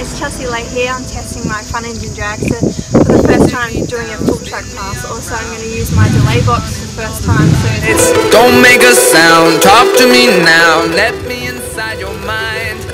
Hi, it's Chelsea Leahy here. I'm testing my front engine dragster for the first time doing a full track pass. Also, I'm going to use my delay box for the first time. So It's don't make a sound, talk to me now, let me inside your mind.